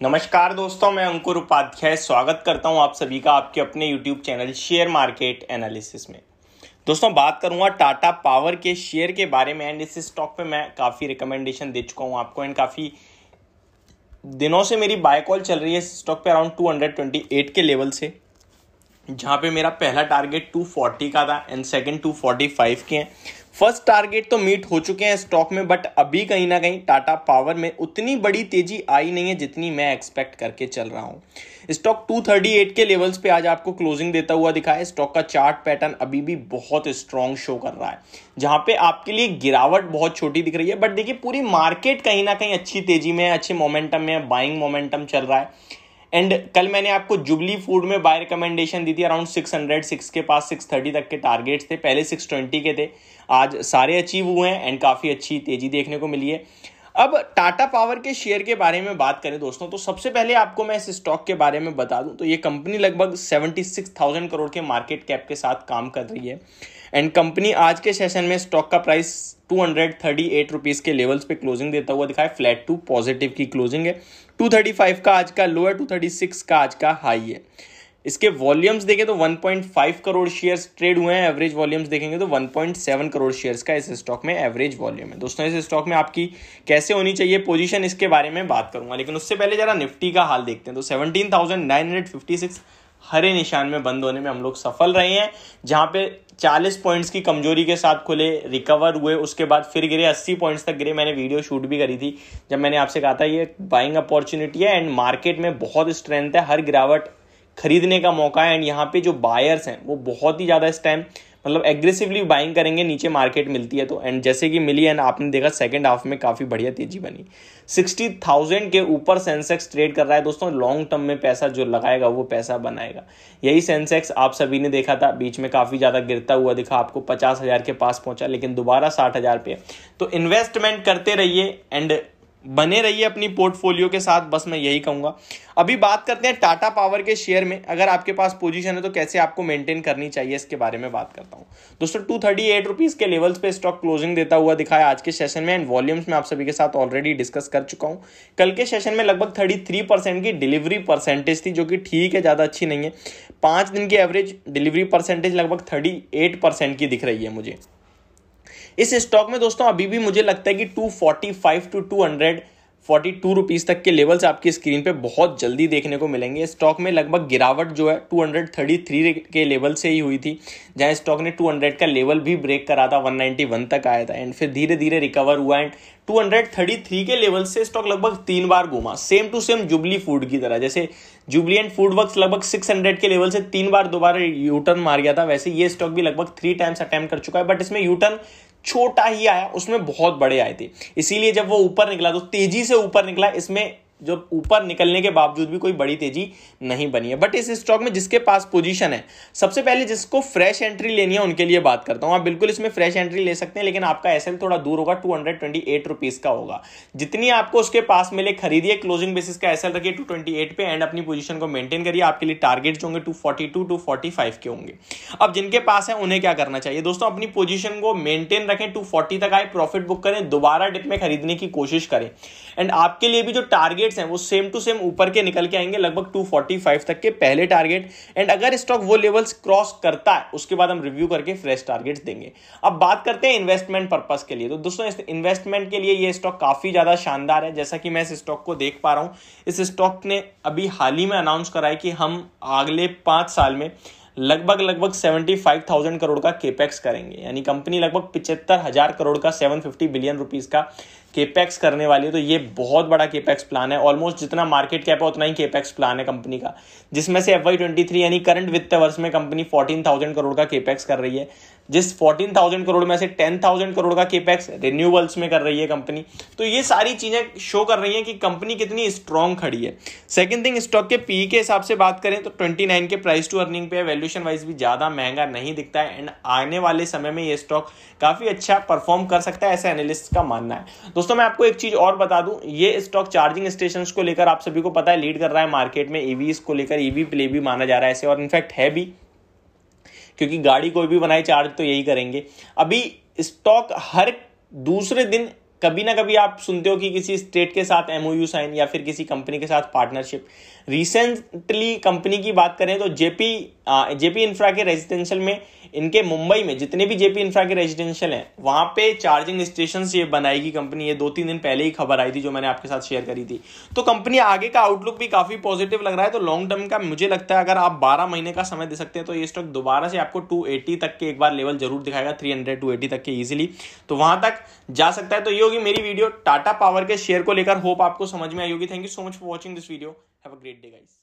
नमस्कार दोस्तों, मैं अंकुर उपाध्याय स्वागत करता हूँ आप सभी का आपके अपने YouTube channel share market analysis में। दोस्तों, बात करूँगा टाटा पावर के शेयर के बारे में एंड इस स्टॉक पे मैं काफ़ी रिकमेंडेशन दे चुका हूँ आपको एंड काफ़ी दिनों से मेरी बाय कॉल चल रही है स्टॉक पे अराउंड 228 के लेवल से। जहाँ पे मेरा पहला टारगेट 240 का था एंड सेकंड 245 के हैं। फ़र्स्ट टारगेट तो मीट हो चुके हैं स्टॉक में बट अभी कहीं ना कहीं टाटा पावर में उतनी बड़ी तेज़ी आई नहीं है जितनी मैं एक्सपेक्ट करके चल रहा हूँ। स्टॉक 238 के लेवल्स पे आज आपको क्लोजिंग देता हुआ दिखा है। स्टॉक का चार्ट पैटर्न अभी भी बहुत स्ट्रॉन्ग शो कर रहा है, जहाँ पे आपके लिए गिरावट बहुत छोटी दिख रही है। बट देखिए, पूरी मार्केट कहीं ना कहीं अच्छी तेज़ी में अच्छे मोमेंटम में बाइंग मोमेंटम चल रहा है। एंड कल मैंने आपको जुबली फ़ूड में बाय रिकमेंडेशन दी थी अराउंड सिक्स हंड्रेड सिक्स के पास सिक्स थर्टी तक के टारगेट्स थे। पहले सिक्स ट्वेंटी के थे। आज सारे अचीव हुए हैं एंड काफ़ी अच्छी तेज़ी देखने को मिली है। अब टाटा पावर के शेयर के बारे में बात करें दोस्तों तो सबसे पहले आपको मैं इस स्टॉक के बारे में बता दूँ तो ये कंपनी लगभग सेवेंटी सिक्स थाउज़ेंड करोड़ के मार्केट कैप के साथ काम कर रही है। एंड कंपनी आज के सेशन में स्टॉक का price two hundred thirty eight rupees के लेवल्स पे क्लोजिंग देता हुआ दिखा है फ्लैट टू पॉजिटिव की क्लोजिंग है। टू थर्टी फाइव का आज का लो है टू थर्टी सिक्स का आज का हाई है। इसके वॉल्यूम्स देखें तो 1.5 करोड़ शेयर्स ट्रेड हुए हैं। एवरेज वॉल्यूम्स देखेंगे तो 1.7 करोड़ शेयर्स का इस स्टॉक में एवरेज वॉल्यूम है। दोस्तों, इस स्टॉक में आपकी कैसे होनी चाहिए पोजीशन इसके बारे में बात करूँगा। लेकिन उससे पहले जरा निफ्टी का हाल देखते हैं। तो सेवनटीन हरे निशान में बंद होने में हम लोग सफल रहे हैं। जहाँ पे 40 पॉइंट्स की कमज़ोरी के साथ खुले रिकवर हुए, उसके बाद फिर गिरे 80 पॉइंट्स तक गिरे। मैंने वीडियो शूट भी करी थी, जब मैंने आपसे कहा था, ये बाइंग अपॉर्चुनिटी है एंड मार्केट में बहुत स्ट्रेंथ है, हर गिरावट खरीदने का मौका है एंड यहाँ पे जो बायर्स हैं, वो बहुत ही ज़्यादा इस टाइम मतलब एग्रेसिवली बाइंग करेंगे, नीचे मार्केट मिलती है तो। एंड जैसे कि मिली एंड आपने देखा सेकंड हाफ़ में काफ़ी बढ़िया तेज़ी बनी। सिक्सटी थाउज़ेंड के ऊपर सेंसेक्स ट्रेड कर रहा है दोस्तों। लॉन्ग टर्म में पैसा जो लगाएगा, वो पैसा बनाएगा। यही सेंसेक्स आप सभी ने देखा था, बीच में काफ़ी ज़्यादा गिरता हुआ दिखा, आपको पचास हज़ार के पास पहुँचा, लेकिन दोबारा साठ हज़ार पे। तो इन्वेस्टमेंट करते रहिए एंड बने रहिए अपनी पोर्टफोलियो के साथ, बस मैं यही कहूँगा। अभी बात करते हैं टाटा पावर के शेयर में। अगर आपके पास पोजीशन है तो कैसे आपको मेंटेन करनी चाहिए, इसके बारे में बात करता हूँ। दोस्तों टू थर्टी एट रुपीज़ के लेवल्स पे स्टॉक क्लोजिंग देता हुआ दिखाया आज के सेशन में एंड वॉल्यूम्स में आप सभी के साथ ऑलरेडी डिस्कस कर चुका हूँ। कल के सेशन में लगभग थर्टी थ्री परसेंट की डिलीवरी परसेंटेज थी, जो कि ठीक है, ज़्यादा अच्छी नहीं है। पाँच दिन की एवरेज डिलीवरी परसेंटेज लगभग थर्टी एट परसेंट की दिख रही है मुझे। इस स्टॉक में दोस्तों, अभी भी मुझे लगता है कि 245 टू 200 फोर्टी टू रुपीज़ तक के लेवल्स आपकी स्क्रीन पे बहुत जल्दी देखने को मिलेंगे। स्टॉक में लगभग गिरावट जो है टू हंड्रेड थर्टी थ्री के लेवल से ही हुई थी, जहाँ स्टॉक ने टू हंड्रेड का लेवल भी ब्रेक करा था वन नाइन्टी वन तक आया था। एंड फिर धीरे धीरे रिकवर हुआ and two hundred thirty three के लेवल से स्टॉक लगभग तीन बार घूमा। Same to same Jubilant food की तरह। जैसे जुबली एंड फ़ूड वर्क लगभग सिक्स हंड्रेड के लेवल से तीन बार दोबारा यूटर्न मार गया था, वैसे ये स्टॉक भी लगभग थ्री टाइम्स अटेम्प्ट कर चुका है। बट इसमें यूटर्न छोटा ही आया, उसमें बहुत बड़े आए थे। इसीलिए जब वो ऊपर निकला तो तेज़ी से ऊपर निकला, इसमें जो ऊपर निकलने के बावजूद भी कोई बड़ी तेज़ी नहीं बनी है। बट इस स्टॉक में जिसके पास पोजीशन है, सबसे पहले जिसको फ्रेश एंट्री लेनी है, उनके लिए बात करता हूँ। आप बिल्कुल इसमें फ्रेश एंट्री ले सकते हैं, लेकिन आपका एसएल थोड़ा दूर होगा टू हंड्रेड का होगा। जितनी आपको उसके पास मिले, खरीदिए क्लोजिंग बेसिस का एसएल रखिए टू पे एंड अपनी पोजिशन को मेंटेन करिए। आपके लिए टारगेट होंगे टू फोर्टी के होंगे। अब जिनके पास है, उन्हें क्या करना चाहिए? दोस्तों, अपनी पोजिशन को मेंटेन रखें टू तक आए प्रॉफिट बुक करें, दोबारा डिप में खरीदने की कोशिश करें। एंड आपके लिए भी जो टारगेट्स हैं, वो सेम टू सेम ऊपर के निकल के आएँगे लगभग 245 तक के पहले टारगेट एंड अगर स्टॉक वो लेवल्स क्रॉस करता है, उसके बाद हम रिव्यू करके फ्रेश टारगेट्स देंगे. अब बात करते हैं इन्वेस्टमेंट पर्पज के लिए. तो दोस्तों इन्वेस्टमेंट के लिए ये स्टॉक काफ़ी ज़्यादा शानदार है. जैसा कि मैं इस स्टॉक को देख पा रहा हूँ, इस स्टॉक ने अभी हाल ही में अनाउंस करा है कि हम अगले पाँच साल में लगभग लगभग सेवेंटी फाइव थाउज़ेंड करोड़ का केपेक्स करेंगे। यानी कंपनी लगभग पिछहत्तर हज़ार करोड़ का सेवन फिफ्टी बिलियन रुपीज़ का केपेक्स करने वाली है। तो ये बहुत बड़ा केपेक्स प्लान है। ऑलमोस्ट जितना मार्केट कैप है, उतना ही केपेक्स प्लान है कंपनी का। जिसमें से एफ़ वाई ट्वेंटी थ्री यानी करंट वित्त वर्ष में कंपनी फोर्टीन थाउज़ेंड करोड़ का केपेक्स कर रही है। जिस फोर्टीन थाउज़ेंड करोड़ में से टेन थाउज़ेंड करोड़ का केपेक्स रिन्यूएबल्स में कर रही है कंपनी तो ये सारी चीज़ें शो कर रही हैं कि कंपनी कितनी स्ट्रॉन्ग खड़ी है। सेकंड थिंग स्टॉक के पी के हिसाब से बात करें तो ट्वेंटी नाइन के प्राइस टू अर्निंग पे वैल्यूशन वाइज भी ज़्यादा महँगा नहीं दिखता है एंड आने वाले समय में ये स्टॉक काफ़ी अच्छा परफॉर्म कर सकता है, ऐसा एनालिस्ट का मानना है। दोस्तों, मैं आपको एक चीज़ और बता दूँ, ये स्टॉक चार्जिंग स्टेशन को लेकर आप सभी को पता है लीड कर रहा है मार्केट में ईवीज को लेकर ईवी प्ले भी माना जा रहा है ऐसे, और इनफैक्ट है भी। क्योंकि गाड़ी कोई भी बनाए, चार्ज तो यही करेंगे। अभी स्टॉक हर दूसरे दिन कभी ना कभी आप सुनते हो कि किसी स्टेट के साथ एमओयू साइन या फिर किसी कंपनी के साथ पार्टनरशिप रिसेंटली कंपनी की बात करें तो जेपी जेपी इंफ्रा के रेजिडेंशियल में, इनके मुंबई में, जितने भी जेपी इंफ्रा के रेजिडेंशियल हैं, वहाँ पे चार्जिंग स्टेशन ये बनाएगी कंपनी ये दो तीन दिन पहले ही खबर आई थी जो मैंने आपके साथ शेयर करी थी। तो कंपनी आगे का आउटलुक भी काफ़ी पॉजिटिव लग रहा है तो लॉन्ग टर्म का मुझे लगता है अगर आप बारह महीने का समय दे सकते हैं तो ये स्टॉक दोबारा से आपको टू तक के एक बार लेवल ज़रूर दिखाएगा थ्री हंड्रेड टू तक के इजिली तो वहाँ तक जा सकता है। तो ये होगी मेरी वीडियो टाटा पावर के शेयर को लेकर होप आपको समझ में आई होगी। Thank you so much for watching this video have a great day guys